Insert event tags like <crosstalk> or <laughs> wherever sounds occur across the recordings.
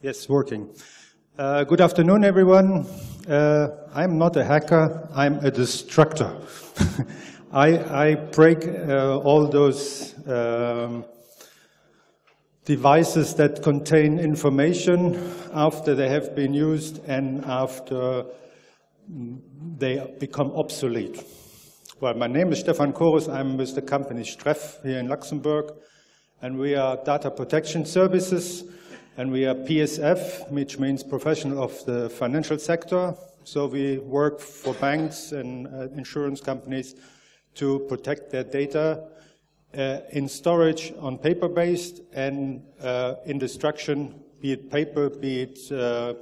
Yes, working. Uh, good afternoon, everyone. Uh, I'm not a hacker, I'm a destructor. <laughs> I, I, break uh, all those um, devices that contain information after they have been used and after mm, they become obsolete. Well, my name is Stefan Chorus. I'm with the company Streff here in Luxembourg, and we are data protection services, and we are PSF, which means professional of the financial sector. So we work for banks and uh, insurance companies to protect their data uh, in storage on paper-based and uh, in destruction, be it paper, be it uh,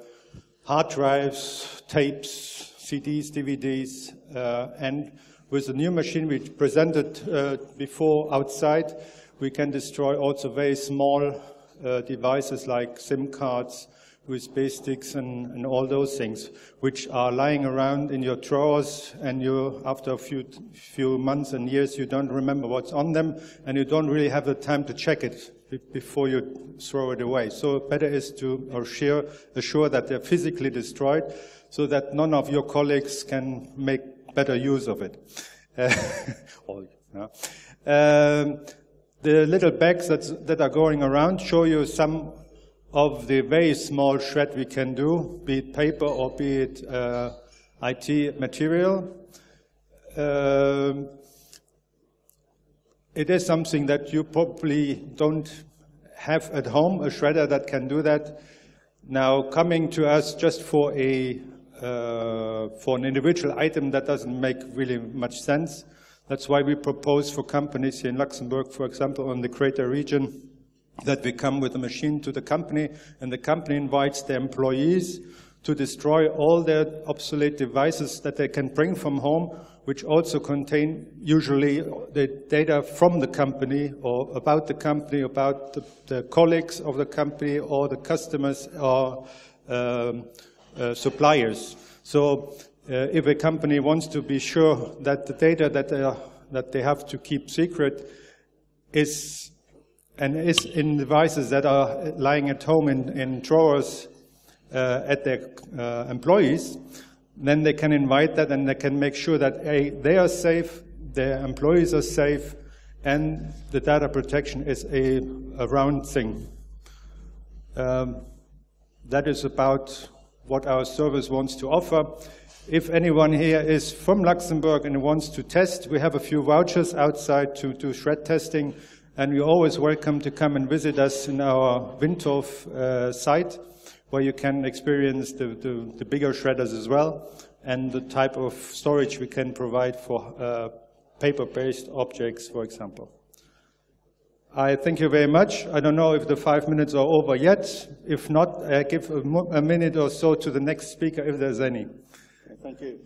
hard drives, tapes, CDs, DVDs, uh, and with the new machine we presented uh, before outside, we can destroy also very small uh, devices like SIM cards, USB sticks and, and, all those things, which are lying around in your drawers and you, after a few, few months and years, you don't remember what's on them and you don't really have the time to check it before you throw it away. So better is to assure, assure that they're physically destroyed so that none of your colleagues can make better use of it. <laughs> Uh, um, the little bags that, that are going around show you some of the very small shred we can do, be it paper or be it uh, IT material. Um, it is something that you probably don't have at home, a shredder that can do that. Now, coming to us just for a uh, for an individual item that doesn't make really much sense. That's why we propose for companies here in Luxembourg, for example, on the greater region, that we come with a machine to the company, and the company invites the employees to destroy all their obsolete devices that they can bring from home, which also contain usually the data from the company or about the company, about the, the colleagues of the company or the customers or um, uh, suppliers. So uh, if a company wants to be sure that the data that they, are, that they have to keep secret is and is in devices that are lying at home in, in drawers uh, at their uh, employees, then they can invite that and they can make sure that A, they are safe, their employees are safe, and the data protection is a, a round thing. Um, that is about what our service wants to offer. If anyone here is from Luxembourg and wants to test, we have a few vouchers outside to do shred testing, and you're always welcome to come and visit us in our Windhof uh, site, where you can experience the, the, the, bigger shredders as well, and the type of storage we can provide for uh, paper-based objects, for example. I thank you very much. I don't know if the five minutes are over yet. If not, I give a, a minute or so to the next speaker if there's any. Thank you.